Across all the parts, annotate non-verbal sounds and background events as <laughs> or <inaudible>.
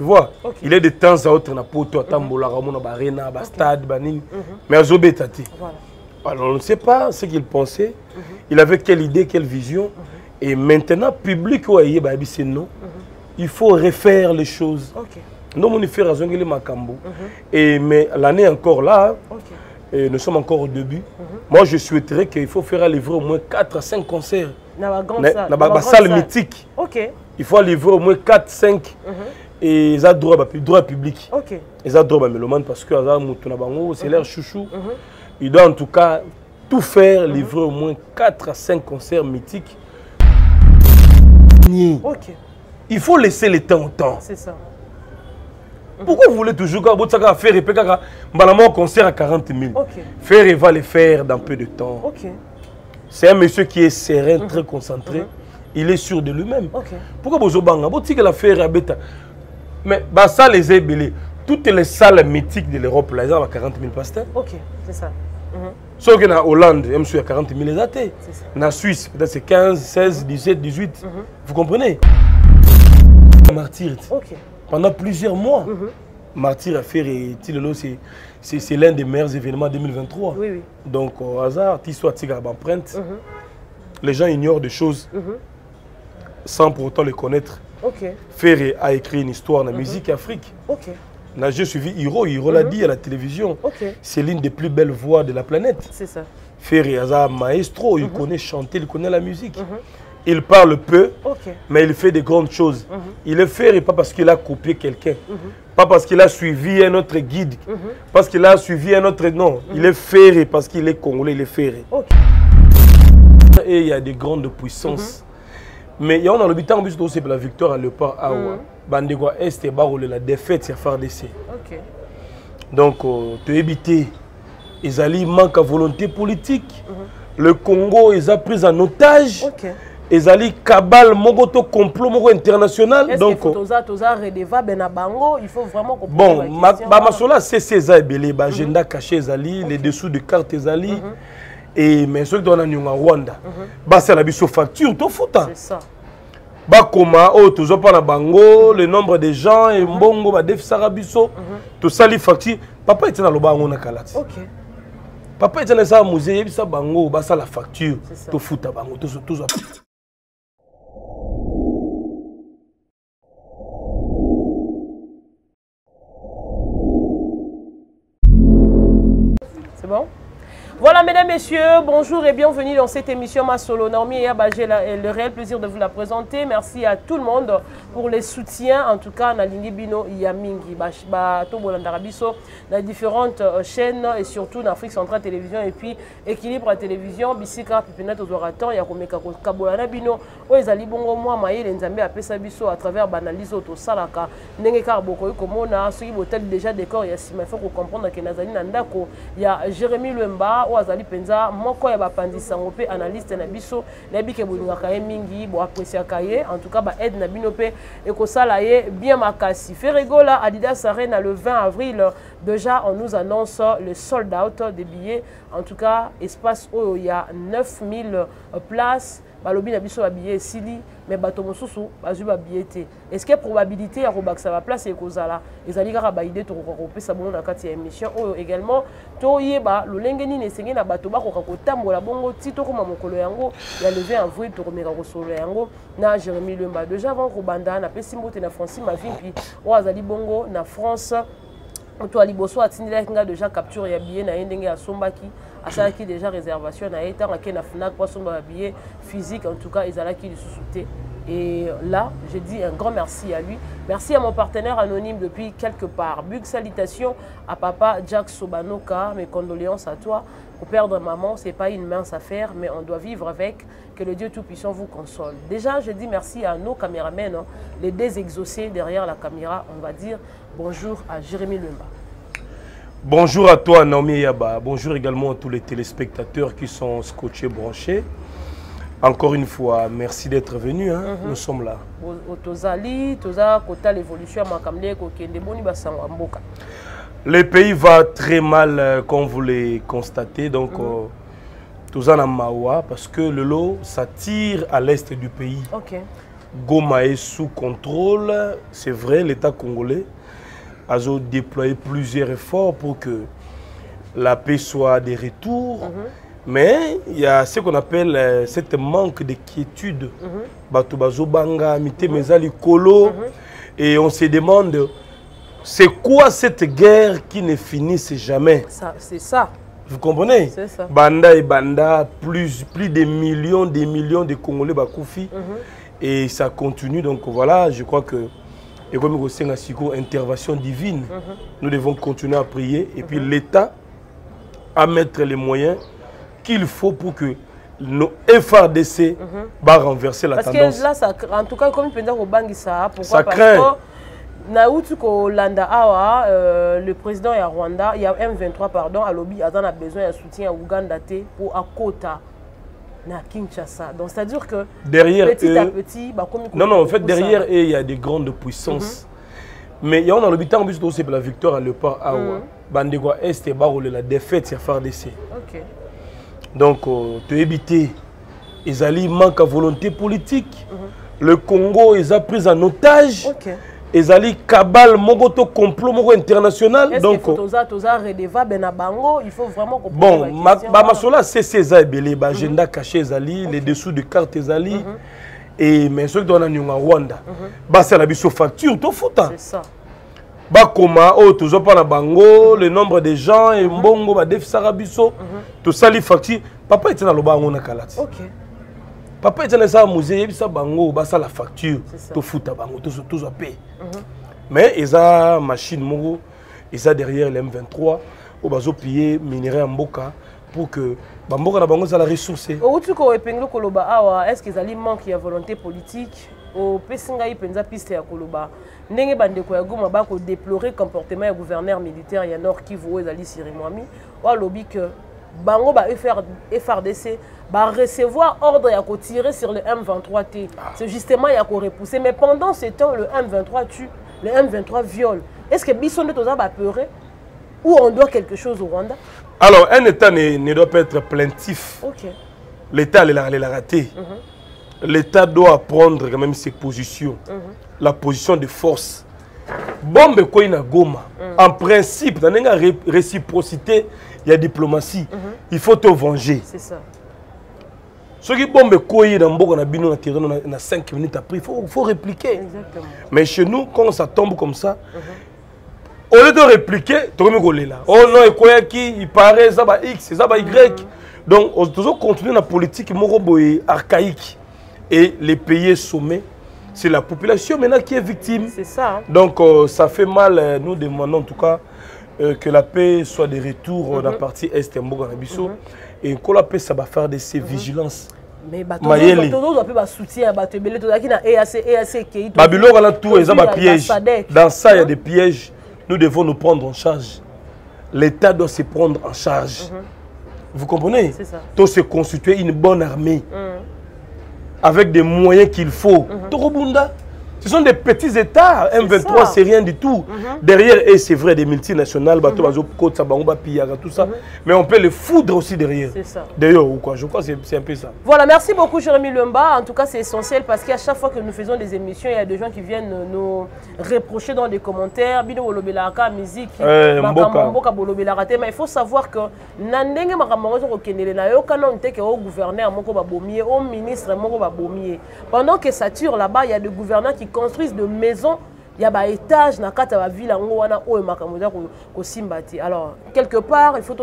tu vois Ok. il est de temps à autre na poto atambolaka omona barena bastade banini mais azobeta te. Voilà. alors on ne sait pas ce qu'il pensait. Il avait quelle idée quelle vision. Et maintenant public oyo ayeba yebi c'est non. Il faut refaire les choses. Ok. ndomoni faire azongeli makambo. Et mais l'année encore là Ok. et nous sommes encore au début. Moi je souhaiterais qu'il faut faire livrer au moins 4 à 5 concerts. Na ba grande na salle. na ba ba- grande basalle salle. mythique. Ok. il faut livrer au moins 4 5 et eza droit ba- droit public. Ok. eza droit bamélomane parce que aza moto na bango c'est leur chouchou. Il doit en tout cas tout faire livrer au moins 4 à 5 concerts mythiques. Ok. il faut laisser le temps au temps. C'est ça. pourquoi vous voulez toujours kaka botisaka faire epe kaka mbala moko concert à 40 000 Ok. faire il va le faire dans peu de temps. Ok. c'est un monsieur qui est serein très concentré. Il est sûr de lui-même. Ok. pourquoi bozobanga botikela faire abeta mais basale eza ebele toutes les salles mythiques de l'europe là na ba 40 000 pasteurs. Ok. C'est ça. Mhm. soki na hollande msu ya 40 000 eza te C'est ça. na suisse peut-être c'est 15 16 17 18 vous comprenez? Martyr pendant plusieurs mois martyr à faire et tilelo c'est l'un des meilleurs événements 2023 Oui, oui. donc au hasard tika empreinte les gens ignorent des choses sans pour autant les connaître Ok. Ferré a écrit une histoire dans la musique Afrique. Ok. Là, j'ai suivi Hiro, Hiro l'a dit à la télévision. C'est l'une des plus belles voix de la planète. C'est ça. Ferré, Aza maestro, il connaît chanter, il connaît la musique. Il parle peu, mais il fait de grandes choses. Il est Ferré pas parce qu'il a copié quelqu'un, pas parce qu'il a suivi un autre guide, parce qu'il a suivi un autre nom. Il est Ferré parce qu'il est congolais, il est Ferré. Et il y a des grandes puissances. mais yango nalobi ntango biso tosepela victoire alepar awa ah bandeko ya este bakolela défaite ya fardc donc euh, toyebi te ezali manque à volonté politique. Le congo eza prise en otage. Ezali cabale moko to complot moko international. Donc bon bamasolo acc eza ebele baagenda caché ezali les dessous de carte ezali. Mm -hmm. Mais ceux qui ont en Rwanda, bah c'est la biso facture to futa. C'est ça. bakoma oyo tozopa na bango le nombre de gens e mbongo badefisaka biso tosali facture papa etiana aloba yango na kala ti papa etiana esala musée eyebisa bango basala facture. Tofuta bango tozwa C'est bon Voilà, mesdames, messieurs, bonjour et bienvenue dans cette émission Masolo. Naomi et j'ai le réel plaisir de vous la présenter. Merci à tout le monde pour les soutiens. En tout cas, Nalingi Bino Yamingi, Landarabiso, dans différentes euh, chaînes et surtout dans Afrique Centrale Télévision et puis Équilibre à Télévision, Bisika, Pipinet aux orateurs, Yakomeka Kabolana Bino, Oezali Bongo Moi, Maye, Nzambe, Apesa Biso à travers Banaliso, Tosalaka, Nenge Karbokoy, Komona, ceux qui botel déjà décor, il y a il faut comprendre que Nazali Nandako, il y a Jérémy Lemba, oyo azali mpenza moko ya bapanzi sango mpe analyste na biso nayebi ke bolingaka ye mingi boapresiaka ye en tout cas baaide na bino mpe ekosala ye bien makasi. Feregola adidas arena le 20 avril déjà on nous annonce le sold out des billets. En tout cas espace oyo ya 9000 places balobi na biso babillet esili me bato mosusu bazwi babillet te. Est ce que probabilité ya kobakisa baplace ekozala? Ezali kaka baide tokoka kopesa bongo na kati ya émission oyo. Également toyeba lolenge nini esengeli na bato bakoka kotambola bongo ti tokóma mokolo yango ya le 20 avril tokomeka kosolola yango na jérémi lemba déjà avant kobanda napesi mbote na francine mavimpi oyo azali bongo na france moto ya liboso atindelaki nga déjà capture ya billet na ye ndenge asombaki asalaki déjà réservation na na fnac physique en tout cas ezalaki lisusu te et là je dis un grand merci à lui merci à mon partenaire anonyme depuis quelque part bug salutations à papa jack sobanoka mes condoléances à toi pour perdre maman c'est pas une mince affaire mais on doit vivre avec que le Dieu Tout-Puissant vous console. Déjà, je dis merci à nos caméramens, hein, les désexaucés derrière la caméra. On va dire bonjour à Jérémy Lemba. Bonjour à toi Naomi Yaba, bonjour également à tous les téléspectateurs qui sont scotchés, branchés. Encore une fois, merci d'être venu, hein. nous sommes là. Le pays va très mal, euh, comme vous l'avez constaté. Donc, euh, tout ça dans Mawa, parce que le lot, ça tire à l'est du pays. Goma est sous contrôle. C'est vrai, l'État congolais a déployé plusieurs efforts pour que la paix soit de retour. Mhm. Mais il y a ce qu'on appelle euh, cette manque de quiétude. Bato mite mezali kolo. Et on se demande, c'est quoi cette guerre qui ne finisse jamais? C'est ça. Vous comprenez? C'est ça. Banda et Banda, plus, plus de millions, des millions de Congolais bakoufi. Et ça continue. Donc voilà, je crois que et comme au Siko, intervention divine, nous devons continuer à prier. Et puis l'État à mettre les moyens qu'il faut pour que nos FRDC va renverser la Parce tendance. que là, ça, en tout cas, comme tu peux dire, ça, pourquoi Ça Parce craint. que Naoutu Landa Awa, euh, le président ya Rwanda, il y a M23, pardon, à lobby, a besoin de soutien à Ouganda pour à Kota, na Kinshasa. Donc, c'est-à-dire que Derrière petit à eux- petit, bah, comme Non, non, en fait, derrière, eux, il y a des grandes puissances. Mais il y a dans le bitan, c'est la victoire à Léopard Awa. Bandegwa Est et Barole, la défaite, c'est FRDC. Ok. Donc, euh, te éviter, ils manque à volonté politique. Le Congo, ils ont pris en otage. Ok. ezali kabal moko to complot moko international donc bon bamasolo acc eza ebele baagenda caché ezali les dessous de carte ezali. Mais soki tokana nionga rwanda basala biso facture tofuta bakoma oyo oh, tozwa mpona bango le nombre de gens embongo badefisaka biso. Tosali facture. Papa etena aloba yango na kala ti okay. Papa était na sa musée yebisa bango ba la facture. C'est ça. to futa bango to to to payer mais eza machine moko eza derrière les M23 o bazo piller minerai ya mboka pour que bamboka na bango ezala ressource. Outi koepengeli koloba awa est ce que ezali manque ya volonté politique? Opesi ngai mpenza piste ya koloba. Ndenge bandeko ya goma bakodeplore comportement ya gouverneur militaire ya nord kivu oyo ezali sirimwami oyo alobi ke bango ba FR, frdc barecevoir ordre ya kotirer sur le m23 te c'est justement ya korepousser mais pendant ce temps le m23 tue le m23 viole. Est ce que biso nde toza bapeure ou on doit quelque chose au rwanda? Alors un état ne, ne doit pas être plaintif. Ok. L'état l'a raté l'état doit prendre quand même ses positions. La position de force. Bombe ekoyi na goma en principe na ndenge ya ré- réciprocité ya diplomatie. Il faut te venger. C'est ça soki bombe ekoyi na mboka na bino na terrain na, na 5 minutes après il faut, faut répliquer. Exactement. Mais chez nous quand ça tombe comme ça au lieu de répliquer tokomi kolela. Oh non ekoyaki il paraît eza ba x eza ba y. Donc on- tozo continuer na politique moko boye archaïque. Et les pays sommés c'est la population maintenant qui est victime. C'est ça hein. donc euh, ça fait mal euh, nous demandons en tout cas euh, que la paix soit de retour euh, dans la partie est ya mboka na biso. Et que eac eac ekei babiloko wana tout eza bapiège dans ça il y a des pièges. Nous devons nous prendre en charge. L'état doit se prendre en charge. Vous comprenez? Doit se constituer une bonne armée. Avec des moyens qu'il faut. Torobunda ce sont des petits états M23 ça. c'est rien du tout derrière et c'est vrai des multinationales bango bapillaka tout ça mais on peut les foudre aussi derrière C'est ça. d'ailleurs ou quoi je crois que c'est- un peu ça Voilà, merci beaucoup Jérémy Lemba. En tout cas, c'est essentiel parce qu'à chaque fois que nous faisons des émissions, il y a des gens qui viennent nous reprocher dans les commentaires. Bino bolobelaka musique, Eh, mboka. bolobelaka mais il faut savoir que na ndenge makambo yango ezokokendele na yo kana te ke o gouverneur moko babomi ye, o ministre moko babomi ye. Pendant que ça tire là-bas, il y a des gouverneurs qui construisent des maisons il y a yango wana oyo makambo eza ko- kosimba te. Alors quelque part il faut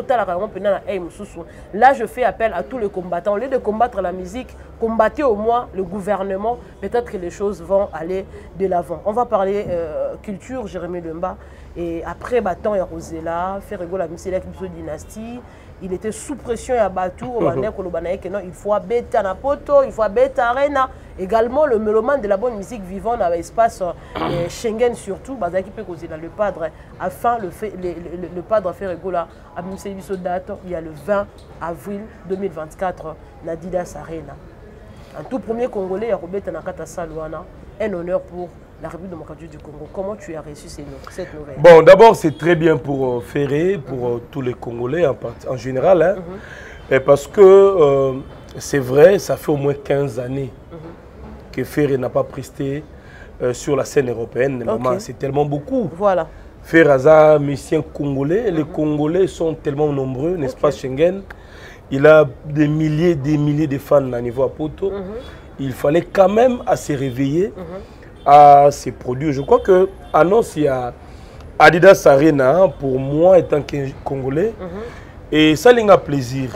mosusu. Là je fais appel à tous les combattants. Au lieu de combattre la musique combattez au moins le gouvernement. Peut-être que les choses vont aller de l'avant. On va parler euh, culture Jérémy Lemba. Et après baton ya kozela faire rigola miselaki biso dynastie il était sous pression ya bato obandaki koloba na ye ke non il faut abeta na poto il faut abeta arena. Également le mélomane de la bonne musique vivant na espace euh, Schengen surtout bazalaki mpe kozela le padre. Afin le, fait, le, le, le padre fait rigola abimiseli biso date il y a le 20 avril 2024 na Didas Arena. Un tout premier congolais ya kobeta na kati ya salle wana un honneur pour la République démocratique du Congo comment tu as reçu cette nouvelle? Bon, d'abord, c'est très bien pour euh, Ferré, pour euh, tous les Congolais en, général. hein. Et parce que euh, c'est vrai, ça fait au moins 15 années que Ferré n'a pas presté euh, sur la scène européenne. C'est tellement beaucoup. Voilà. Ferré Hazard, musicien congolais. Les Congolais sont tellement nombreux, n'est-ce pas, Schengen? Il a des milliers, des milliers de fans à niveau à Poto. Il fallait quand même à se réveiller à ces produits. Je crois que annonce il y a Adidas Arena pour moi étant qu'un Congolais et ça a plaisir.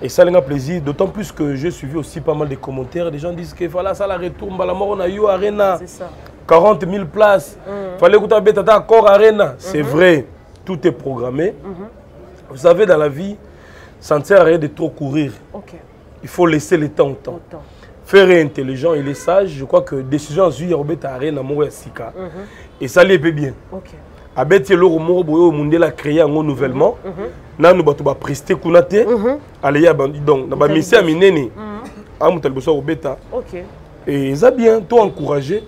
Et ça a plaisir, d'autant plus que j'ai suivi aussi pas mal de commentaires. Les gens disent que voilà, ça la retombe, la mort on a eu Arena, C'est ça. 40 000 places. Fallait que tu aies encore Arena. C'est vrai, tout est programmé. Vous savez, dans la vie, ça ne sert à rien de trop courir. Il faut laisser le temps au temps. Faire est intelligent, il est sage. Je crois que décision à Zui Robert Arena, moi, Sika. Et ça l'est bien. Ok. abeti eloko moko boye oyo mondele acréé yango nouvellement nanu bato bapreste kuna te aleya bandi donc na bamisi ya minene amuta liboso ya kobeta Ok. et eza bien to encourager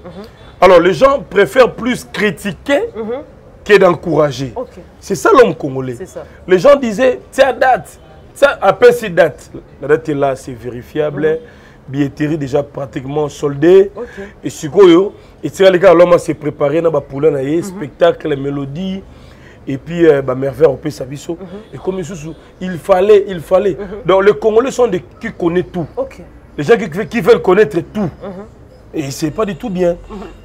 alors les gens préfèrent plus critiquer que d'encourager Ok. c'est ça l'homme congolais ça. les gens disaient tiens date tiens apesi date la date est là c'est vérifiable billetterie déjà pratiquement soldée Ok. et sikoyo etikali kaka loma se préparé na bapoula na ye spectacle mélodie et puis euh, bamerveille opesa biso. Et comme lisusu il fallait il fallait. Donc les congolais sont des qui connaissent tout. Ok. les gens qui, qui veulent connaître tout. Et c'est pas du tout bien.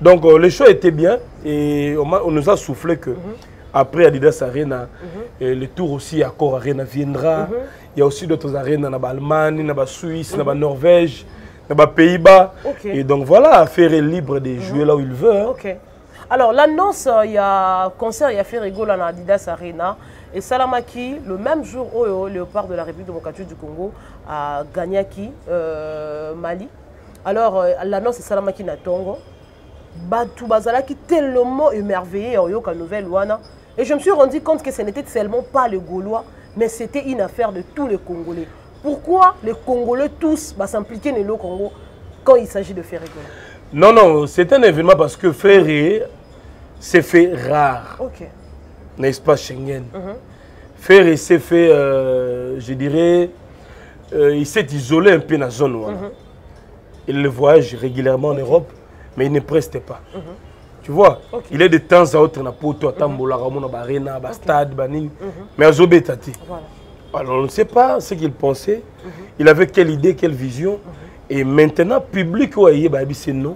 Donc euh, le choix était bien et on, on nous a soufflé que après Adidas Arena et le tour aussi Accor Arena viendra il y a aussi d'autres arénas na Allemagne na Suisse na Norvège na Pays-Bas Ok. et donc voilà affaire est libre de jouer là où il veut hein. Alors, l'annonce, euh, il y a concert, il y a fait rigolo à Adidas Arena. Et Salamaki, le même jour où euh, Léopard de la République démocratique du Congo a gagné qui euh, Mali. Alors, euh, l'annonce est Salamaki Natongo. Batou Bazalaki tellement émerveillé en Yoka Nouvelle Wana. Et je me suis rendu compte que ce n'était seulement pas les Gaulois, mais c'était une affaire de tous les Congolais. Pourquoi les Congolais tous bah, s'impliquer dans le Congo quand il s'agit de faire rigolo non non c'est un événement parce que Ferré c'est fait rare. Ok. n'est-ce pas Schengen? Ferré s'est fait euh, je dirais euh, il s'est isolé un peu dans la zone voilà. il le voyage régulièrement en Europe mais il ne preste pas tu vois Ok. il est de temps à autre na poto atambolaka omona barena bastade banini mais azobeta te Voilà. Alors, on ne sait pas ce qu'il pensait. Il avait quelle idée, quelle vision. Et maintenant, public, ouais, bah, c'est non.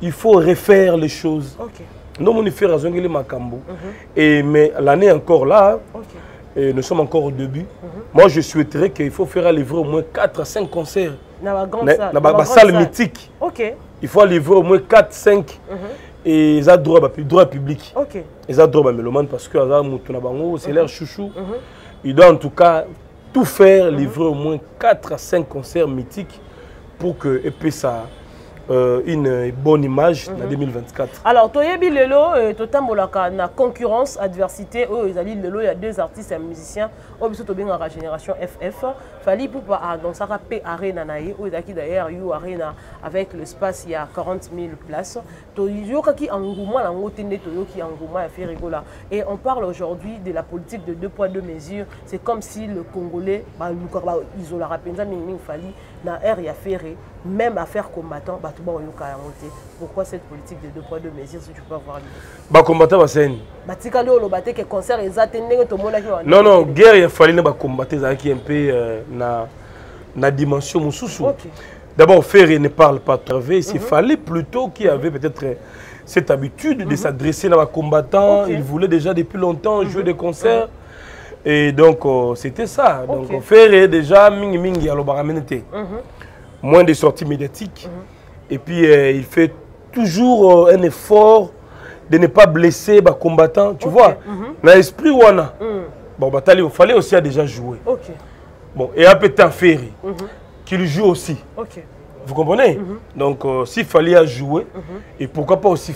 Il faut refaire les choses. Ok. Nous, on fait raison que les Makambo. Et mais l'année encore là, Ok. et nous sommes encore au début. Moi, je souhaiterais qu'il faut faire livrer au moins 4 à 5 concerts. Dans la grande Na- salle. na dans ba- la ba grande salle salle. mythique. Ok. Il faut livrer au moins 4, 5. Et ça droit, bah, droit public. Ok. Et ça droit, bah, mélomane parce que ça, Moutou na bango, c'est leur chouchou. Il doit en tout cas tout faire, livrer au moins 4 à 5 concerts mythiques pour que et puis ça euh, une bonne image en 2024. Alors, toyebi lelo, euh, totambolaka na concurrence, adversité. Oh, ezali lelo, il y a deux artistes et musiciens. Oh, biso tobengaka génération FF. Fali pour pas annoncer P Arena nae. Oh, ezaki d'ailleurs You Arena avec l'espace il y a 40 000 places. Toyokaki engouement na ngote nde toyoki engouement ya fait rigola. Et on parle aujourd'hui de la politique de deux poids deux mesures. C'est comme si le Congolais, bah, lukaka ba isolara penza mingi mingi fali na ère ya ferré, même affaire combattant, yango te. Pourquoi cette politique de deux poids deux mesures si tu peux avoir l'idée Ba combattant baseni. batikali oloba te ke concert eza te ndenge tomonaki Non non, guerre il fallait ba combattre ça qui un peu euh, na na dimension mususu. Ok. D'abord Ferré ne parle pas trop il fallait plutôt qu'il y avait peut-être euh, cette habitude de s'adresser à un combattant, il voulait déjà depuis longtemps jouer des concerts. Et donc euh, c'était ça. Donc Ok. Ferré déjà mingi mingi alobaka mene te. moins de sorties médiatiques. Et puis, euh, il fait toujours euh, un effort de ne pas blesser les combattants. Tu Ok. vois, dans l'esprit, wana. Mm. Bon, Batali, il fallait aussi déjà jouer. ok Bon, et un peu temps ferry, qu'il joue aussi. Vous comprenez Donc, euh, s'il fallait jouer, et pourquoi pas aussi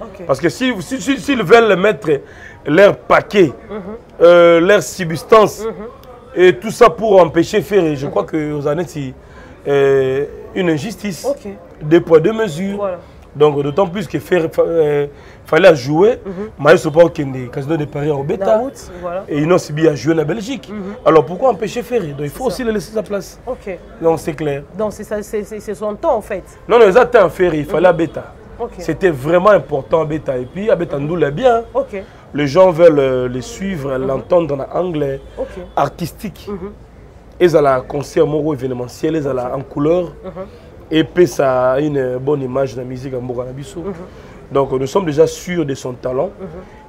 ok. Parce que s'ils si, si, veulent mettre leur paquet, euh, leur substance, et tout ça pour empêcher Ferré, je crois que années, c'est euh, une injustice. ok. Deux poids, deux mesures. voilà donc d'autant plus que faire euh, fallait jouer. Maestro pas okende casino de paris en La beta route, voilà. et non c'est bien jouer en belgique. Alors pourquoi empêcher Ferry? Donc il faut C'est aussi ça. le laisser sa place. Ok. donc c'est clair. Donc c'est ça, c'est c'est- c'est son temps en fait. non non ils attendent Ferry. Il fallait à beta Ok. c'était vraiment important à beta et puis à beta Ndoula bien. Ok. les gens veulent euh, les suivre l'entendre en anglais. Ok. artistique. Ezala concert moko événementiel. Ezala en couleur epesa une bonne image na musique ya mboka na biso donc nous sommes déjà sûrs de son talent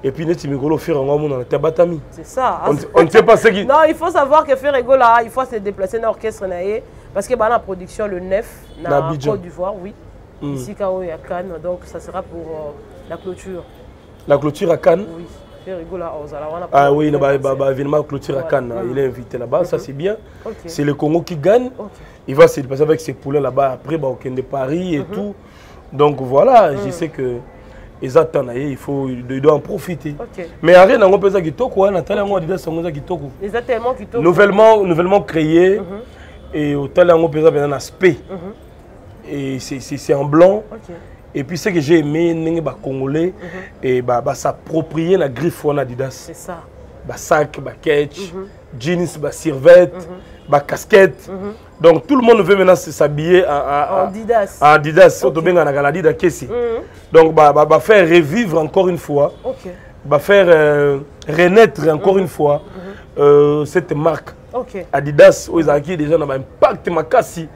et puis neti mikolo ofere yango amonana te abatami C'est ça. on on ne sait pas ce qui Non, il faut savoir que Ferrego là, il faut se déplacer dans l'orchestre naé parce que bah, la production le 9 Na na Abidjan. Côte d'Ivoire, oui. Ici KO et à Cannes, donc ça sera pour euh, la clôture. la clôture à Cannes Oui. Ferrego là, aux Alawana. ah oui na ba- ba- ba événement clôture à Cannes Ouais. il est invité là-bas ça c'est bien Ok. c'est le Congo qui gagne Ok. Il va se déplacer avec ses poulets là-bas. Après bah, au de Paris et tout. Donc voilà je sais que na ye il faut il doit en profiter. Ok. mais arena yango mpe eza kitoko wana tala yango adidas yango eza kitoko. Les a tellement qui tombent. nouvellement nouvellement créé. Et otala yango mpenza mpenza na spe et c'est- c'est en blanc. Ok. et puis ce que j'ai aimé ndenge bacongolais et ba- basapproprie na griffe wana adidas. C'est ça. basac baketch jeans basirvette bacasquette donc tout le monde veut maintenant s'habiller à, à, Adidas tobenganaka la dida kesi donc bah, bah, bah faire revivre encore une fois okay. bah faire euh, renaître encore mm -hmm. une fois mm -hmm. euh, cette marque okay. Adidas oyo ezalaki déjà na baimpact makasi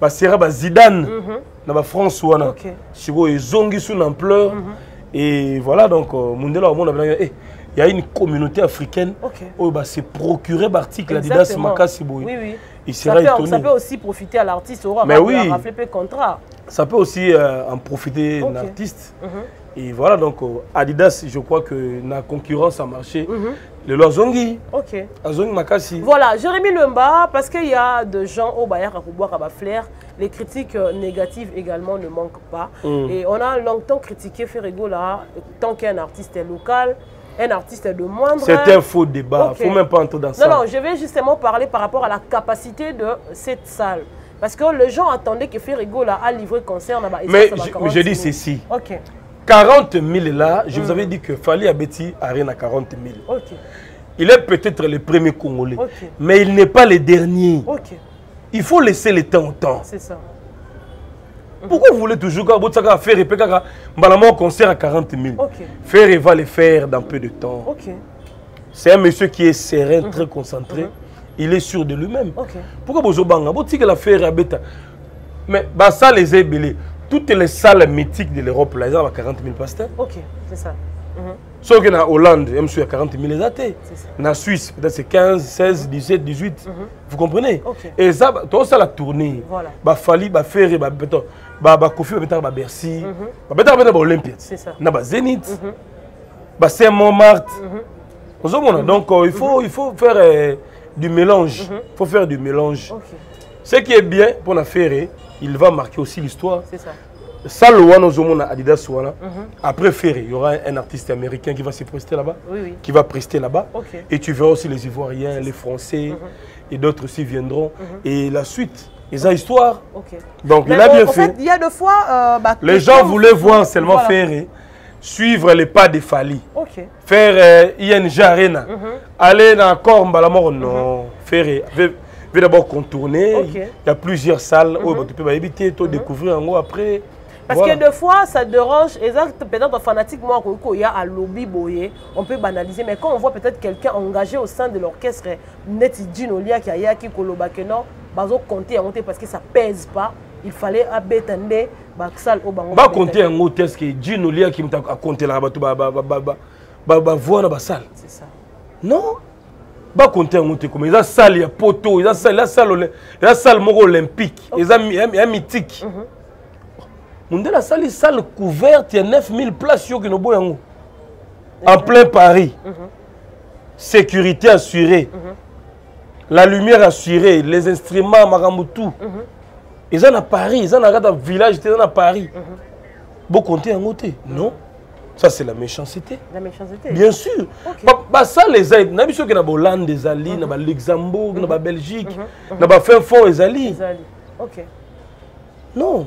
basera bazidane mm -hmm. na bafrance wana okay. sikoyo ezongi sous l'ampleur mm -hmm. et voilà donc euh, mundela omona benaki eh, il y a une communauté africaine okay. Oh, oyo base procurer baarticle adidas makasi boye oui, oui. Il Ça peut, étonné ça peut aussi profiter à l'artiste au Mais oui. rafler peu contrat. ça peut aussi euh, en profiter Ok. l'artiste et voilà donc euh, adidas je crois que na concurrence a marché lelo azongi Ok. azongi makasi Voilà, Jérémy Lemba, parce qu'il y a de gens au Bayard à Kouboua Flair, les critiques euh, négatives également ne manquent pas. Mm. Et on a longtemps critiqué Ferrego là, tant qu'un artiste est local, un artiste de moindre. C'est un faux débat. Faut même pas entrer dans Non, ça. non, je vais justement parler par rapport à la capacité de cette salle. Parce que les gens attendaient que Ferrego là a livré concert là-bas. Mais ça je, 40 mais je dis 000. ceci. Ok, 40 000 là, je vous avais dit que Fali Abeti Arena 40 000. ok, Il est peut-être le premier Congolais, mais il n'est pas le dernier. ok, Il faut laisser le temps au temps. c'est ça. Pourquoi vous voulez toujours que vous faire et faire un concert à 40 000 Ok, Faire et va le faire dans peu de temps. C'est un monsieur qui est serein, très concentré. Il est sûr de lui-même. Pourquoi vous avez la faire à bêta Mais bah, ça les belé. Toutes les salles mythiques de l'Europe, là, ils ont 40 000 pasteurs. Ok, c'est ça. Mhm. Sauf que en Hollande, il y a 40 000 les athées. En Suisse, peut-être c'est 15, 16, 17, 18. Vous comprenez? Et ça, tout ça, la tournée. Voilà. Bah, Fali, bah, Ferré, bah, bah, bah, Kofi, bah, bah, Bercy. Bah, peut-être, bah, Olympia. C'est ça. Na, bah, Zénith. Bah, Saint-Montmartre. Vous comprenez Donc, euh, il, faut, il faut faire euh, du mélange. Il faut faire du mélange. Ce qui est bien pour la Ferré, il va marquer aussi l'histoire. C'est ça. Ça, le Wana Zomona Adidas Wana. Après Ferré, il y aura un artiste américain qui va se prester là-bas. Oui, oui. Qui va prester là-bas. Et tu verras aussi les Ivoiriens, les Français. Et d'autres aussi viendront. Et la suite, ils ont histoire. Donc, Mais il a bien en fait. fait, il y a deux fois. euh, bah, Les gens voulaient voir seulement Voilà. Ferré suivre les pas de Fali. Faire euh, ING Arena. Aller dans Kormba, la mort, non. Ferré. veut veut d'abord contourner. Il y a plusieurs salles où tu peux éviter, tu découvrir en haut après. parce voilà. que des fois ça dérange exact peut-être fanatique moi qu'il y a à lobby boyer on peut banaliser mais quand on voit peut-être quelqu'un engagé au sein de l'orchestre neti dinolia qui a yaki koloba que non bazo compter en parce que ça pèse pas il fallait abetande baksal au bango ba compter en haut est-ce que dinolia qui m'a compter là ba ba ba ba ba ba voir ba salle c'est ça non ba compter en haut comme eza salle ya poto eza salle la salle la salle moko olympique eza mythique mm -hmm. Mondele asali sale couverte ya 9000 place yoki nobo yango. En plein paris. Sécurité assurée. La lumière assurée les instruments makambo tout. Eza na paris eza na kati ya village te eza na paris. Bokonte yango te. Non. Ça c'est la méchanceté. La méchanceté. bien sûr. Ok. Ba- basala eza na biso oke na bahollande ezali na baluxembourg na babelgique na bafin fond ezali. Ezali. Ok. non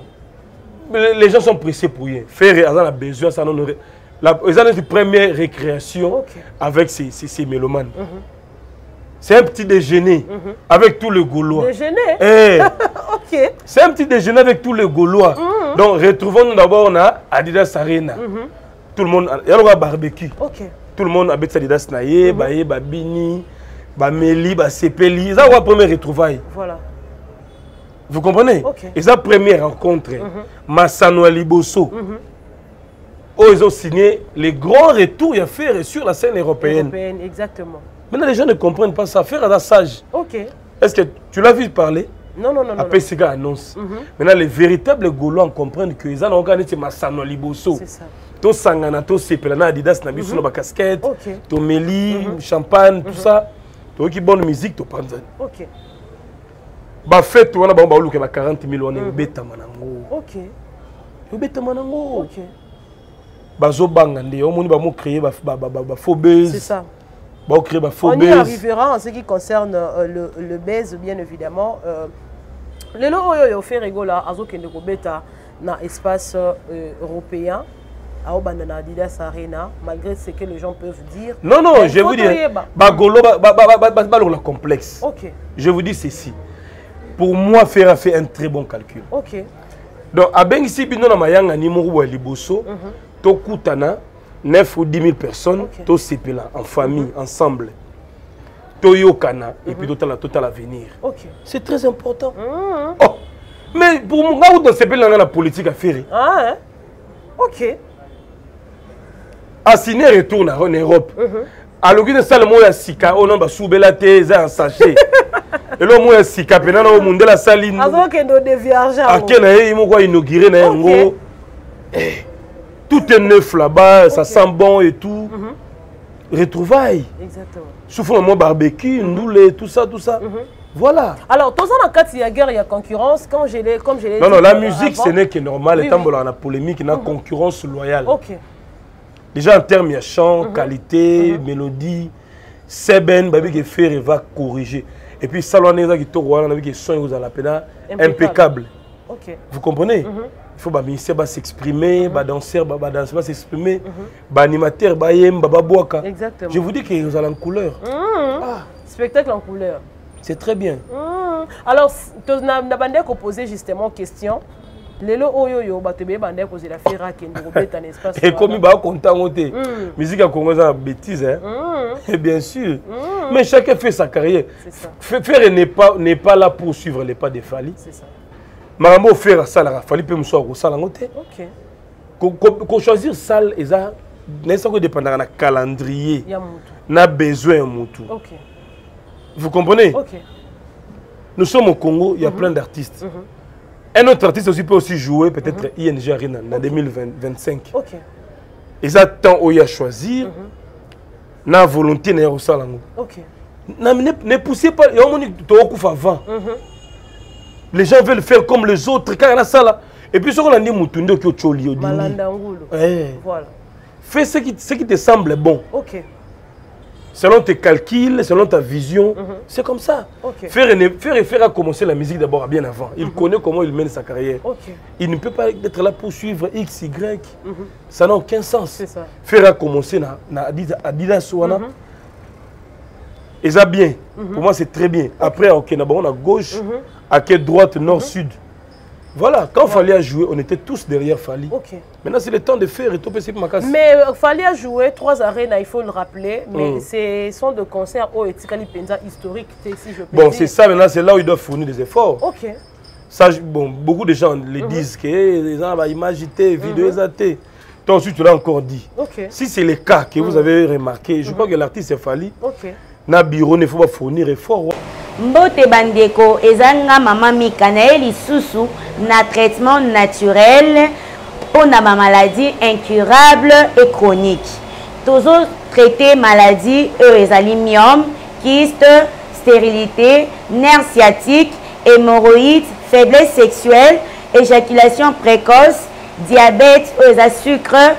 les gens sont pressés pour rien. Faire ils ont besoin ça non la ils ont une première récréation Ok. avec ces ces, ces mélomanes. C'est un petit déjeuner avec tous les Gaulois. Déjeuner Eh, <laughs> Ok. c'est un petit déjeuner avec tous les Gaulois. Donc retrouvons-nous d'abord on a Adidas Arena. Tout le monde il y a le barbecue. Ok. tout le monde abeti Adidas na ye baye babini bameli basepeli. Eza kwa première retrouvaille. Voilà. Vous comprenez Ok. Et sa première rencontre, Massano Liboso, où ils ont signé les grands retours à faire sur la scène européenne. Européenne, exactement. Maintenant, les gens ne comprennent pas ça. Faire à la sage. Ok. Est-ce que tu l'as vu parler Non, non, non. Après, c'est annonce. Maintenant, les véritables Gaulois comprennent que ils ont organisé Massano Liboso. C'est ça. To sangana, to sepelana, Adidas, na biso, na casquette, Ok. to meli, champagne, tout ça. To qui bonne musique, to panzani. Ok. Bafete wana bango baoluka ba 40 000 wana ebetama nango Ok. ebetama nango Ok. bazobanga nde omoni On y arrivera en ce qui concerne euh, le, le baise, bien évidemment. Euh, lelo oyo yo fait rigola azokende kobeta na espace euh, européen aobanda na Adidas Arena malgré ce que les gens peuvent dire. non non je vous dis toyeba. bagolo balokola complexe Ok, je vous dis ceci pour moi faire a fait un très bon calcul. Ok, donc abengisi bino na mayanga ni moko ya liboso tokutana 9 ou 10 000 personnes Ok. tosepela en famille ensemble. Toyokana et puis totala totala avenir ok. c'est très important. Mhm. Oh, mais pour moi, où dans sepeli nanga na politique affaire Ah, hein? Ok, assigné retour na en Europe. aloki nasala moko ya sika oyo na basubela te eza ya sachet <laughs> elo moko ya sika mpena na o mondele asali ake na ye ye moko ainaugure na yango tout est neuf là-bas ça sent bon et tout mhm. retrouvaille souffle moi barbecue mhm. ndoule tout ça tout ça mhm. Voilà. Alors, dans la carte, il y a guerre, il y a concurrence. Quand je l'ai, comme je l'ai. Non, non, la musique, ce n'est que normal. Oui, et tant oui. la polémique, il y a concurrence loyale. Ok. Déjà en termes, il y a chant, mm -hmm. qualité, mm -hmm. mélodie. Seben, Babi Gefer, il va corriger. Et puis Salon Neza qui tourne, on a vu que son vous la peine Impeccable. Vous comprenez? Il faut que ministère va s'exprimer, bah danseur va danser va s'exprimer, bah animateur va yem, bah boaka. Exactement. Je vous dis que vous allez en couleur. Mhm. Ah, Spectacle en couleur. c'est très bien. Mhm. Alors, na na bandeko poser justement question. Lelo oyo oyo bato ebeye bandeki kozela fera akende kobeta na espace <laughs> ekomi bakontango te Mm. musique ya congo eza na bêtise hein? Mhm. Et bien sûr mais chacun fait sa carrière C'est ça. F- faire n'est pas, n'est pas là pour suivre les pas de fali C'est ça. makambo ofere asalaka fali mpe mosu akosala yango te Ok. Ko- ko- kochoisir sale eza nayesa kodépendaka na calendrier Ya mutu. na besoin ya motu Ok. vous comprenez Ok. nous sommes au congo il y a plein d'artistes Un autre artiste aussi peut aussi jouer peut-être mm -hmm. ING Arena en okay. 2025. OK. Ils attendent où il a choisi. Mm -hmm. Na volonté na au salango. OK. Na, ne, ne poussez pas, il y a un moment avant. Mhm. Les gens veulent faire comme les autres quand il y a ça là. Et puis ce qu'on a dit mutundo qui au choli au eh. Voilà. Fais ce qui ce qui te semble bon. OK. Selon tes calculs, selon ta vision. C'est comme ça. Ok. Faire, ne- faire et faire a commencé la musique d'abord bien avant. Il connaît comment il mène sa carrière. Ok. Il ne peut pas être là pour suivre X, Y. Ça n'a aucun sens. C'est ça. Faire a commencé na, na Adidas, Adidas wana. Et ça bien. Pour moi, c'est très bien. Après, ok, na bon, on a gauche, à quelle droite, nord, sud. Voilà, quand Fali a joué, on était tous derrière Fali. Maintenant, c'est le temps de faire et tout c'est ma casse. Mais euh, fallait à jouer trois arènes, il faut le rappeler. Mais Mm. c'est sont de concerts au Etikali Penza historique, si je peux Bon, c'est ça maintenant, c'est là où ils doivent fournir des efforts. Ok. Ça, bon, beaucoup de gens le disent que eh, les gens vont imaginer, vidéo, mm Toi aussi, tu l'as encore dit. Ok. Si c'est le cas que vous avez remarqué, je crois que l'artiste est Fali. Ok. Na bureau, il faut pas fournir effort. Mbote bandeko eza nga mama mika na ye lisusu na traitement naturel mpona bamaladi incurable et chronique. Tozotraite maladi oyo ezali myome kyste stérilité nerf sciatique hémoroïde faiblesse sexuelle éjaculation précoce diabète oyo eza sucre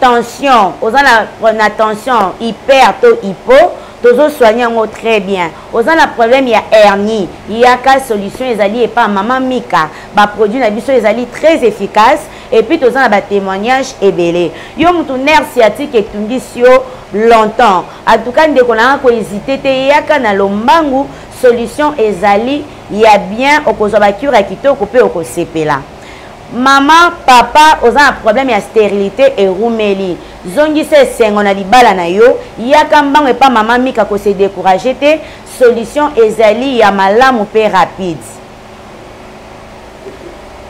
tension. Oza na, na tension hyper to hypo tozosoigne yango très bien. Oza na problème ya hernie. Yaka solution ezali epa mama mika. Baproduit na biso ezali très efficace. Epuis toza na batémoignage ebele yo mutu nerf sciatique etungisi yo longtemps. Atuka ndeko nanga kohésite te yaka na lombangu solution ezali ya bien okozwa bacure ya kitoko mpe okosepela mama papa oza na problème ya stérilité erumeli zongisa esengo na libala na yo. Yaka mbango epa mama mika kose décourage te. Solution ezali ya malamu mpe rapide.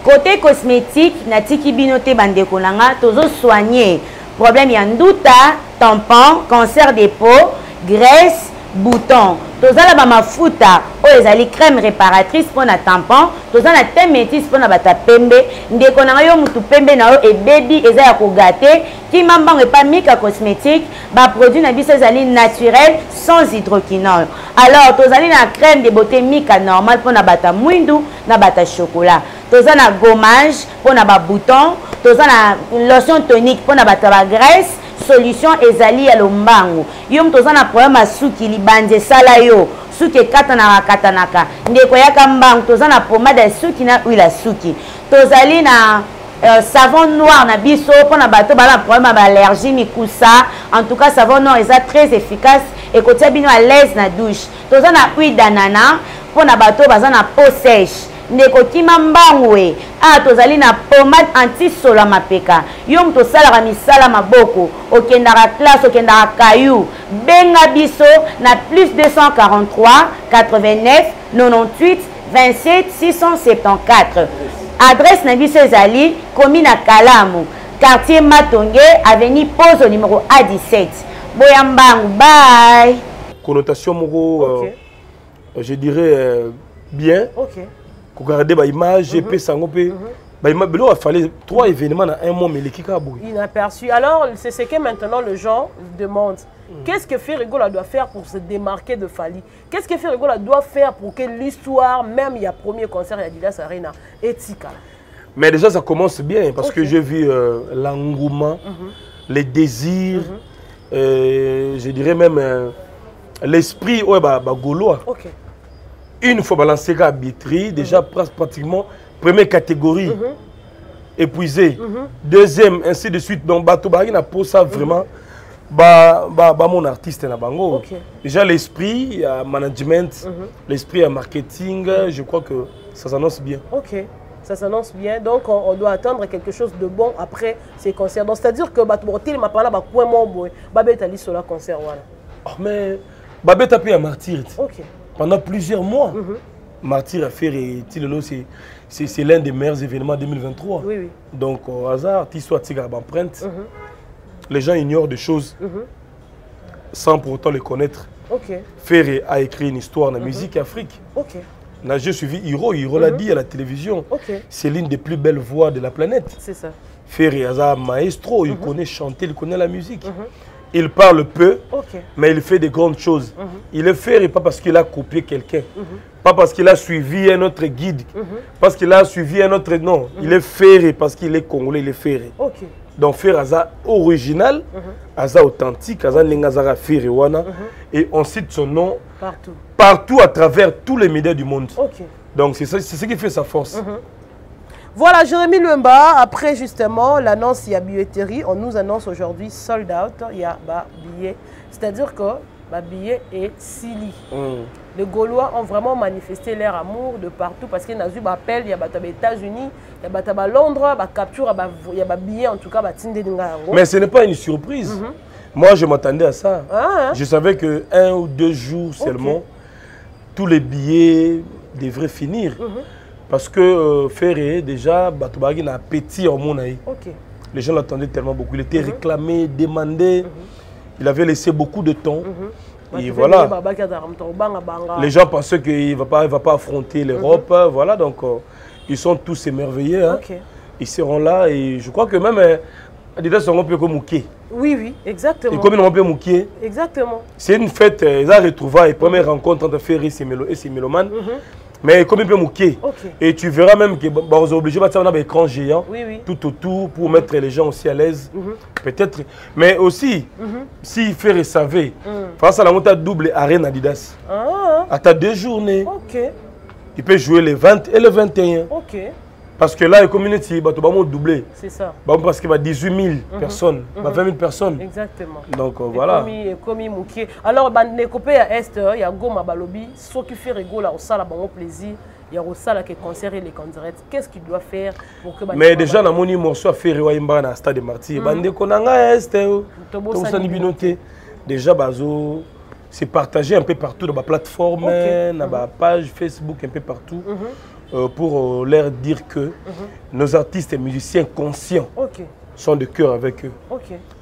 Côté cosmétique natiki bino te bandeko na nga tozosoigne problème ya nduta tampon cancer de peau graisse bouton. Toza na bamafuta oyo ezali crème réparatrice mpona tampon. Toza na te métis mpona bato ya pembe. Ndeko na ngai yo mutu pembe na yo ebebi eza ya kogate. Kima mbango epa mika cosmétique. Baproduit na biso ezali naturel sans hydroquinol alors tozali na crème de beauté mika normal mpona bato ya mwindu na bato ya chocolat. Toza na gommage mpona babouton toza na lotion tonique mpona bato ya bagraisse solution ezali ya lombangu. Yo moto oza na problème ya suki libandi esala yo. Suki ekatanaka katanaka ndeko yaka mbangu toza na pomade ya suki na huile ya suki. Tozali na Uh, savon noir na biso mpona bato bala na problème ya baallergie mikusa. En tout cas savon noir eza très efficace. Ekotia bino à l'aise na douche. Toza na huile d'anana mpona bato baza na peau sèche. Ndeko kima mbangu e awa tozali na pomade antisolo ya mapeka yo moto osalaka misala maboko. Okendaka classe okendaka kayu benga biso na plus 243 89 98 27 674 adresse na biso ezali komi na kalamu quartier matonge avenue pozo numéro a17 boya mbangu bye. Connotation moko Ok. euh, je dirais euh, bien. Ok. Kogarde baimage epesa yango mpe baimage biloko afale trois événements na un mois mais eleki kaka boye Inaperçu. Alors, c'est ce que maintenant le gens demandent. Qu'est-ce que Ferrigola doit faire pour se démarquer de Fali? Qu'est-ce que Ferrigola doit faire pour que l'histoire, même il y a premier concert, il y a Didas Arena, éthique? Mais déjà ça commence bien parce que j'ai vu euh, l'engouement les désirs euh, je dirais même euh, l'esprit oyo ba- bagaulois Ok. Une fois balancé ka billetterie déjà pras- pratiquement première catégorie épuisé deuxième ainsi de suite donc bato bazalaki na posa vraiment ba- ba- bamona artiste na bango Ok. déjà l'esprit ya management l'esprit ya marketing je crois que ça s'annonce bien Ok. Ça s'annonce bien. Donc, on, on doit attendre quelque chose de bon après ces concerts. Donc, c'est-à-dire que Batoubotil m'a parlé de quoi mon boy. Babé Tali sur la concert. Voilà. Oh, mais babeta mpe ya martyr ti. Ok. Pendant plusieurs mois martyr affaire et tilelo c'est l'un des meilleurs événements 2023 Oui, oui. donc au hasard empreinte les gens ignorent des choses sans pour autant les connaître. Ferré a écrit une histoire de la musique Afrique. Ok. Là, j'ai suivi Hiro. Hiro l'a dit à la télévision. C'est l'une des plus belles voix de la planète. C'est ça. Ferré, Aza, maestro, il connaît chanter, il connaît la musique. Il parle peu, mais il fait de grandes choses. Il est Ferré pas parce qu'il a copié quelqu'un, pas parce qu'il a suivi un autre guide, parce qu'il a suivi un autre. Non, il est Ferré parce qu'il est congolais, il est Ferré. Ok. Donc faire Aza original, Aza authentique, Aza Nengazara Ferré Wana, et on cite son nom Partout. partout à travers tous les médias du monde. Donc c'est ça- c'est ce qui fait sa force. Voilà, Jérémy Lumba, après justement l'annonce, il y a billetterie, on nous annonce aujourd'hui sold out, il y a bah, billet. C'est-à-dire que bah, billet est sili. Mm. Les Gaulois ont vraiment manifesté leur amour de partout parce qu'il y a eu appel, il y a des États-Unis, il y a Londres, il capture, il y a des billets en tout cas, y a Mais ce n'est pas une surprise. Moi, je m'attendais à ça. Ah, hein? Je savais que un ou deux jours seulement, tous les billets devraient finir. Parce que euh, Ferré, déjà, Batobagi n'a petit en mon aïe. Ok. Les gens l'attendaient tellement beaucoup. Il était réclamé, demandé. Il avait laissé beaucoup de temps. Et voilà. Les gens pensaient qu'il ne va pas, il va pas affronter l'Europe. Voilà, donc euh, ils sont tous émerveillés. hein. Ils seront là et je crois que même euh, Adidas seront un peu comme Mouké. Oui, oui, Et exactement. comme ils n'ont pas Mouké, Exactement. c'est une fête, ils ont retrouvé une première rencontre entre Ferry et Mélo- et ses mélomanes. Mais comme mpe moke Ok. et tu verras même que baza obligé batia wana baécran géant Oui, oui. tout autour pour mettre les gens aussi à l'aise peut-être. Mais aussi si faire savait face à la monta double arène adidas. Ah, à deux journées il peut jouer le 20 et le 21 ok. Parce que là, les communautés, bah, tu vas doubler. C'est ça. Bah, parce qu'il y a 18 000 mmh. personnes, mmh. Bah, mhm. 20 000 personnes. Exactement. Donc euh, voilà. Comme Mouké. Alors, bah, les copains à Est, euh, il y a Goma Balobi, ceux qui font rigolo là, au sala, bah, mon plaisir. Il y a au sala qui concerne les candidats. Qu'est-ce qu'il doit faire pour que. Bah, Mais déjà, dans mon morceau, à faire Rewayimba dans le stade des martyrs. Mmh. Bah, dès qu'on a Est, tout ça n'est binoté. Déjà, bah, c'est partagé un peu partout dans ma plateforme, okay. dans ma mhm. page Facebook, un peu partout. Mmh. Pour euh, leur dire que nos artistes et musiciens conscients sont de cœur avec eux.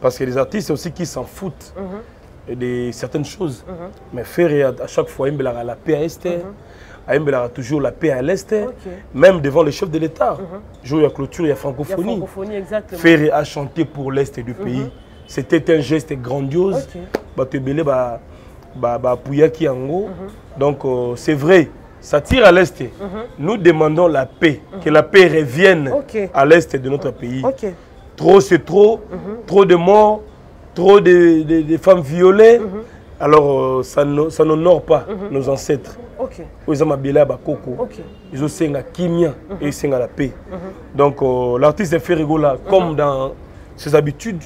Parce que les artistes aussi qui s'en foutent Mhm. de certaines choses. Mais faire à chaque fois, il la paix à l'Est, il toujours la paix à l'Est, même devant le chef de l'État. Jour il y a clôture, il y a a francophonie. Faire à chanter pour l'Est du pays, c'était un geste grandiose. Ok. Bato ebele ba ba ba apuyaki yango. Donc euh, c'est vrai, ça tire à l'Est. Nous demandons la paix, que la paix revienne à l'Est de notre pays. Trop, c'est trop. Trop de morts, trop de, de- de femmes violées. Alors, euh, ça n'honore pas nos ancêtres. ok. Oyo eza mabele ya bakoko ok. ezosenga kimia et esenga la paix. Donc euh, l'artiste fait rigola comme dans ses habitudes.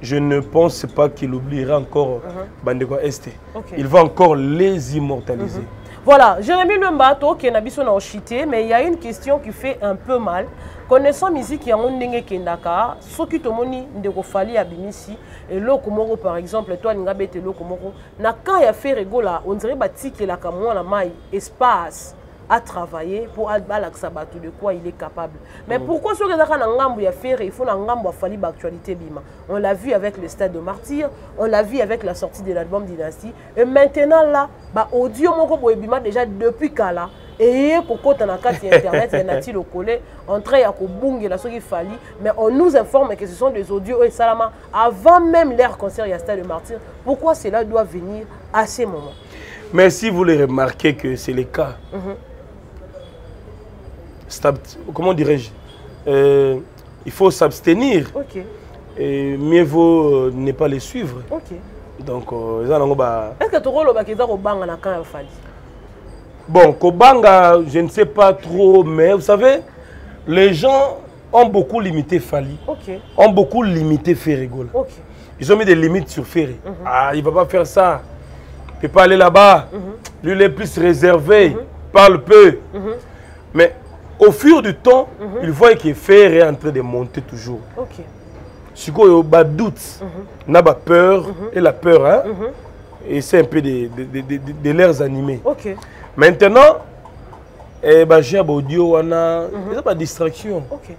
Je ne pense pas qu'il oubliera encore bandeko este Ok. il va encore les immortaliser Voilà, Jérémy Lumba, qui est habitué à chiter, mais il y a une question qui fait un peu mal. Connaissant musique qui a un nenge kendaka, ce qui tomoni ndeko fali abimisi et lokomoro par exemple, toi n'inga bete lokomoro, na ka ya fait rigola, on dirait bati qui la kamwa la mai espace. À travailler pour alakisa bato de quoi il est capable. Mais pourquoi soki ezaka na ngambo ya fere il faut na ngambo afali baactualité bima. On l'a vu avec le stade de martyr on l'a vu avec la sortie de l'album dynastie. Et maintenant là baaudio moko boye ebima déjà depuis kala. Eye kokota na kati ya internet ya nati lokole en train ya kobungela soki fali mais on nous informe que ce sont des audios oyo esalama avant même leur concert ya stade de martyr. Pourquoi cela doit venir à ces moments? Mais si vous le remarquez que c'est le cas stab- comment dirais-je Euh, il faut s'abstenir. Ok. Et mieux vaut euh, ne pas les suivre. Donc euh, eza nango ba est ce que eza kobanga na camp ya fali Bon, Kobanga, je ne sais pas trop, mais vous savez, les gens ont beaucoup limité Fali, ok. Ont beaucoup limité Ferrigola. Ils ont mis des limites sur Ferry. Ah, il ne va pas faire ça. Il ne peut pas aller là-bas. Lui, il est plus réservé, parle peu. Mais au fur du temps, il voit que Ferry est en train de monter toujours. ok. Sikoyo, ba doute, n'a pas peur, et la peur, hein, et c'est un peu de, de, de, de, de leurs animés. ok. Maintenant, eh, bagia audio wana eza ba distraction. ok.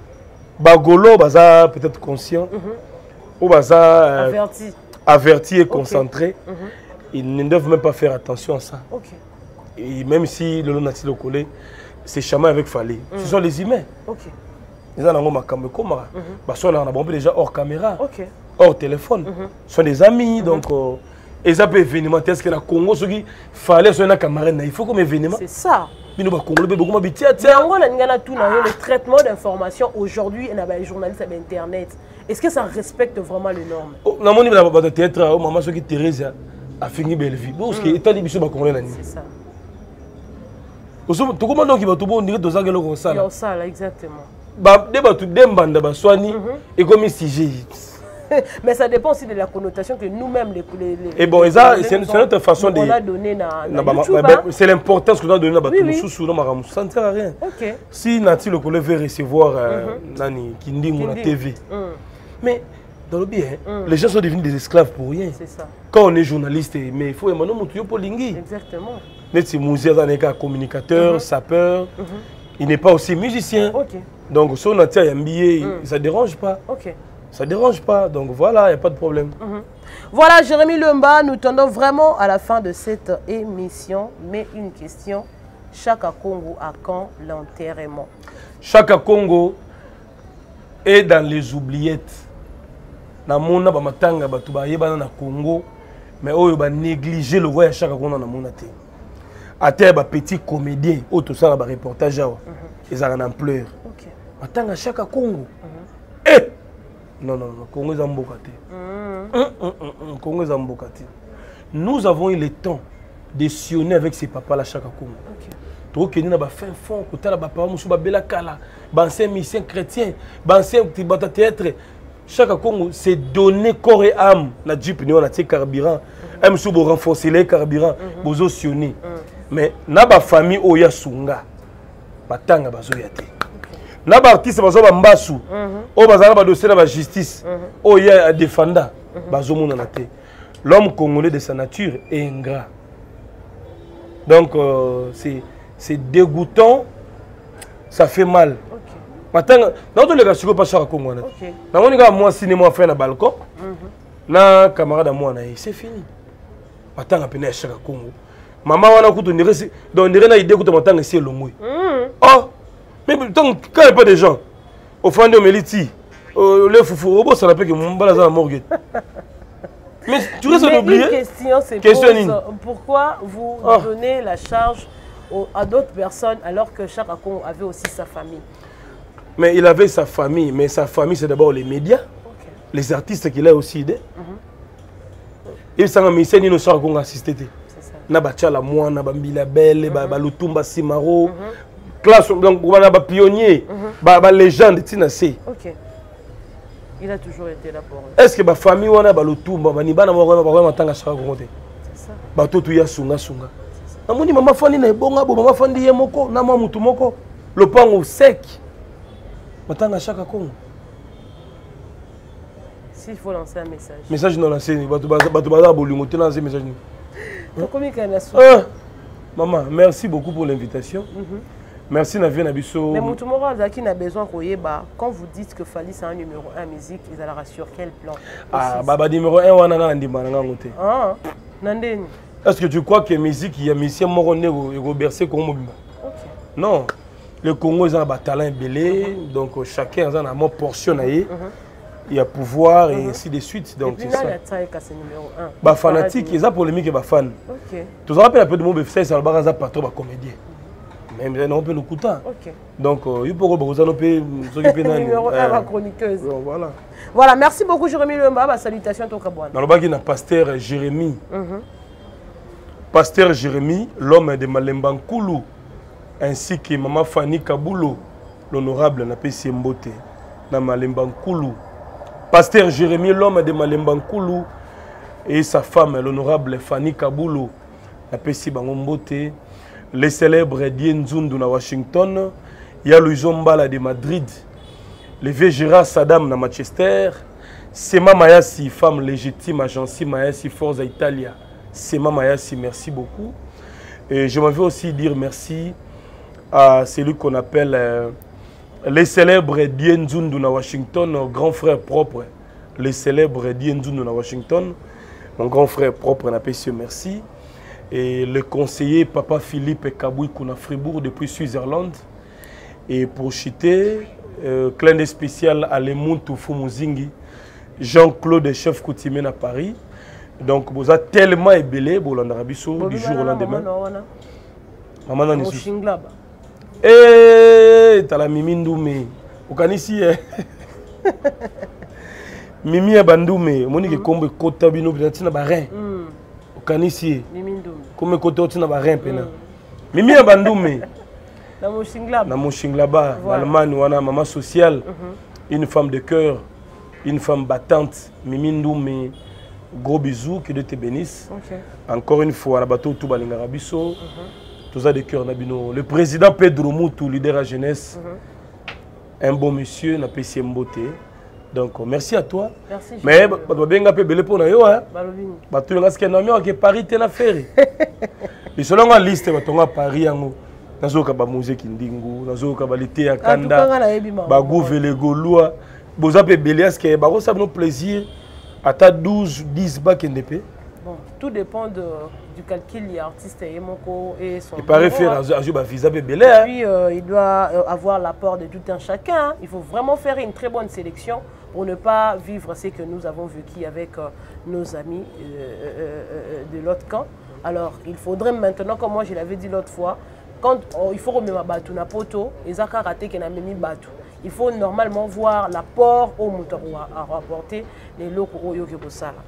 Bagolo baza peut-être conscient. Ou baza euh, averti. averti et concentré. Ils ne doivent même pas faire attention à ça. ok. Et même si le nati le collé, c'est Chama avec Fali. Mmh. Ce sont les humains. Ok. Ils ont ma caméra. Mm-hmm. Bah, soit on a bombé déjà hors caméra, okay. hors téléphone. Mmh. Ce sont des amis, mmh. donc. Euh, ils ont événement. Est-ce que la Congo, ce qui fallait, c'est un camarade. Il faut comme événement. C'est ça. Mais nous, Congo, le beaucoup Mais en gros, on a tout le traitement d'informations aujourd'hui. On a les journalistes à Internet. Est-ce que ça respecte vraiment les normes Non, mon niveau de théâtre, oh, maman, ce qui Thérèse a fini belle vie. Bon, ce qui mm. est état des bisous, Congolais, C'est ça. tokomana noki bato bo ondire tozanga eloko kosala nde bato nde mbanda baswani mhm. <laughs> ekomi sujet mais ça dépend aussi de la connotation que nous-mêmes les, les, les et bon ça c'est notre façon de c'est l'importance que nous a donné à oui, oui. sous non ça ne sert à rien okay. si Nati le collègue veut recevoir euh, mm -hmm. Nani Kindi ou la TV mm. mais dans le bien mm. les gens sont devenus des esclaves pour rien ça. quand on est journaliste mais il faut maintenant monter pour lingi exactement neti muzi aza na eka communicateur sapeur. Il n'est pas aussi musicien. Donc so na tia yambi ye ça dérange pas. Ça dérange pas. Donc voilà il y a pas de problème. Voilà, Jérémy Lemba, nous tendons vraiment à la fin de cette émission. Mais une question, chaque Congo à quand l'enterrement? Chaque congo est dans les oubliettes. Namona bamatanga bato bayebana na congo mais oyo banéglige le voya chaque congo te ata ya bapetit comédien. Oyo tosala bareportage awa ezalaka na ampleur Ok. matanga chaka congo. Eh! non non non congo eza mboka te Mhm. Hum, hum, hum, hum, congo eza mboka te nous avons eu le temps de sillonner avec ces papas là chaka congo. Ok. tokokende na bafin fond kotala bapapa mosusu babela kala baancien misien chrétien baancien bato ya théâtre. Chaque congo c'est donné corps et âme. Na jeep ni wana tie carburant. Ay mosusu borenforce le carburant bozosione mais na bafamille oyo ya sunga batanga bazoya te. Na baartiste bazwa bambasu oyo bazalaka badossier na bajustice oyo ya adefanda bazomonana te. L'homme congolais de sa nature est ingrat. Donc euh, c'est c'est dégoûtant ça fait mal. Ok. matanga naotoleka sikoyo mpa chaka kongo wana te. Ok. namoni kaka mwasi ne mwa afai na balcon na camarade ya mwana ye c'est fini. Matanga pene ya chaka kongo mama wana kutu ondire donc ondire na idée kuta matanga esi elongwe. Mhm. oh mais donc quand il y a pas de gens ofandi omeli ti euh, le fufu obosala mpe ke mbala aza na morgue <laughs> mais tu une d'oublier. question nini. Pourquoi vous Ah. donnez la charge aux- à d'autres personnes alors que chaque Congo avait aussi sa famille? Mais il avait sa famille mais sa famille c'est d'abord les médias Ok. les artistes qu'il a aussi aidé ebisanga misien nino saka kongo assisté te C'est ça. Na batiala mwana bambila bele ba- balutumba simaro. Classe donc bana bapionnier ba- balégende ntina se Ok. Il a toujours été là pour eux. est ce que bafamille wana balutumba banibana bakoya matanga saka kongo te C'est ça. bato tuya sungasunga namoni mama fandi na ebonga bo mama fandi ye moko na mwa mutu moko. Lopango sek matanga chaka kongo. S'il faut lancer un message. message no lanceni bato baza bato baza bolingo te lancer message nini Comment il y a Ah, maman merci beaucoup pour l'invitation. Merci na vie na biso. Mais Moutoumoro Azaki n'a besoin de bah, quand vous dites que Fali c'est un numéro 1 musique, ils allaient sur quel plan Ah, Aussi, ba ba numéro 1 wana nga na ndimba na ngango te Ah, Nandeni. est-ce que tu crois que musique ya musicien moko nde ekoberce kongo mobimba Ok. non. Le congo eza na batalent ebele donc euh, chacun aza na mwa portion na ye ya pouvoir et ainsi de suite Et donc c'est il y ça a c'est numéro 1. bafanatique eza polémique ya bafane Ok, tozala mpe na pe de mo befisa alobaka aza patron bacomédien mais nango mpe lokuta ok. donc euh, poko bakozala mpe soki mpe nani numéro 1, Eh, ma chroniqueuse. voilà. Voilà, merci beaucoup, Jérémy Lemba. Bah, salutations, Tokabouane. nalobaki na pasteur jérémie pasteur jérémie l'homme de malemba nkulu ainsi que mama fanny kabulo l'honorable napesi mbote na malemba nkulu pasteur jérémie l'homme de malemba nkulu et sa femme l'honorable fanny kabulo napesi bango mbote. Le célèbre die nzundu na washington. Ya louison mbala de madrid. Le vieux gérard sadam na manchester. Sema mayasi femme légitime agency mayasi forza italia. Sema mayasi merci beaucoup. Et je m'en vais aussi dire merci à celui qu'on appelle euh, les célèbres Die Nzundu na Washington, euh, grand frère propre, les célèbres Die Nzundu na Washington, mon grand frère propre, on appelle merci. Et le conseiller Papa Philippe Kaboui Kuna Fribourg depuis Switzerland. Et pour chiter, euh, clin d'œil spécial à Lemuntu Fumuzingi, Jean-Claude chef coutumier à Paris. Donc, vous êtes tellement ébélé, vous l'avez du jour au lendemain. Maman nani susu. Mushinglaba. Eh, tala mimi ndume okanisi ye <laughs> mimi ya bandume omoni ke kombo ekota bino mpena ntina barein Mm. okanisi ye Mimi Ndoum. kombo ekota yo ntina barein mpena mimi ya bandume <laughs> Na Mushinglaba. na moshing là-bas Voilà. na allemagne wana mama sociale une femme de cœur une femme battante mimi ndume gros bisous que dieu te bénisse Ok. encore une fois na bato tout balingaka biso tous à des cœurs nabino le président Pedro Moutou leader à jeunesse. Mm -hmm. un bon monsieur na PC Mbote. Donc merci à toi. Merci mais bato benga pe belé pour na yo hein. Bato nga ske na mi ke Paris te na faire <laughs> lisolo nga liste bato nga Paris yango. Nazoka ba musique ndingu nazoka ba lité ya kanda. ba gouvele golwa boza pe belé à ske ba ko sa no plaisir? Ata 12 10 bakende pe tout dépend de, du calcul du artiste et Moko et son. epare bureau, faire hein. azwi bavisa mpe ebele hein. Puis euh, il doit euh, avoir l'apport de tout un chacun. hein. Il faut vraiment faire une très bonne sélection pour ne pas vivre ce que nous avons vécu avec euh, nos amis euh, de l'autre camp. alors il faudrait maintenant comme moi je l'avais dit l'autre fois quand oh, il faut remettre bateau na poto ezaka raté que na memi bateau il faut normalement voir l'apport au moteur à rapporter les locaux au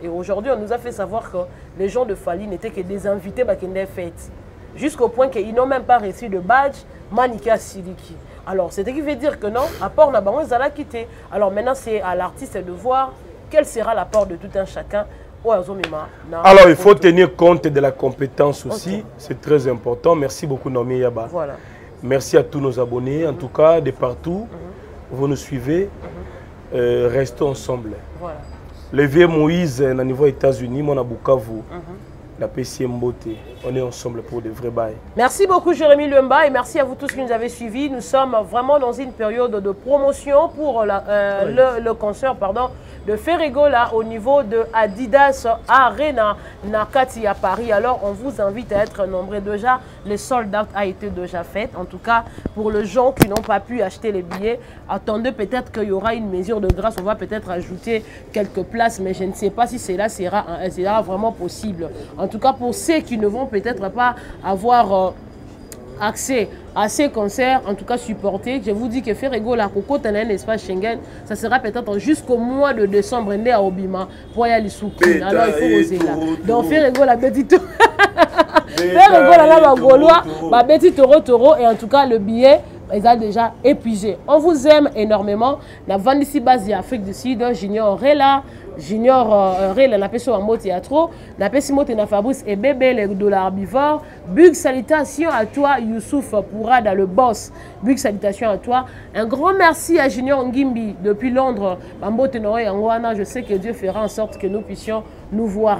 Et aujourd'hui, on nous a fait savoir que les gens de Fali n'étaient que des invités bah, qui fêtes. Jusqu'au point qu'ils n'ont même pas reçu de badge Manika Siliki. Alors, c'est ce qui veut dire que non, apport n'a pas quitté. Alors maintenant, c'est à l'artiste de voir quel sera l'apport de tout un chacun alors, il faut tenir compte de la compétence aussi. C'est très important. Merci beaucoup, Nomi Yaba. Voilà. Merci à tous nos abonnés, en tout cas, de partout. Mhm vous nous suivez, euh, restons ensemble. Voilà. Le vieux Moïse, au niveau États-Unis, mon Bukavu, -hmm. La PCM Beauté, on est ensemble pour de vrais bails. Merci beaucoup Jérémy Lumba et merci à vous tous qui nous avez suivis. Nous sommes vraiment dans une période de promotion pour la, euh, oui. le, le concert pardon, de Ferrego là au niveau de Adidas Arena Nakati à Paris. Alors on vous invite à être nombreux déjà. Le sold out a été déjà fait. En tout cas, pour les gens qui n'ont pas pu acheter les billets, attendez peut-être qu'il y aura une mesure de grâce. On va peut-être ajouter quelques places, mais je ne sais pas si cela sera, sera vraiment possible. En tout cas, pour ceux qui ne vont peut-être pas avoir... Euh, accès à ces concerts, en tout cas supportés. Je vous dis que Ferrego, la Coco, un espace Schengen, ça sera peut-être jusqu'au mois de décembre, à Obima, pour y aller sous Alors il faut oser là. Donc Ferrego, la petite. <laughs> Ferrego, la la Gaulois, ma petite taureau, taureau, et en tout cas le billet. Ils ont déjà épuisé. On vous aime énormément. La Vandisi Base Afrique du Sud, Junior Rela, junior uh, rele napesi wa mbote ya trop napesi mbote na fabrice ebebe le dollar bivore bug salutation à toi youssouf pourada le boss. Bug salutation à toi. Un grand merci à junior ngimbi. Depuis londres bambote na oyo je sais que dieu fera en sorte que nous puissions nous voir.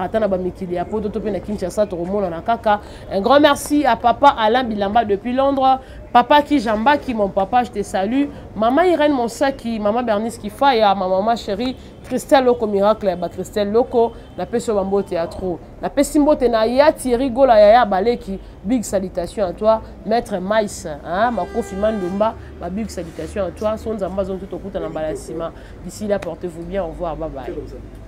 Un grand merci à papa alain bilamba depuis londres. Papa kijambaki mon papa je te salue. Mama irène monsaki mama bernice kifaya ma mama chérie christelle loko miracle ya bachristelle loko napesi yo bambote ya tro. Napesi mbote na ya thierry gola yaya baleki big salutation à toi maître mais makofi mandumba babig salutation à toi. So nzambe azongi tokutana mbala nsima d'ici là portez vous bien au revoir bye bye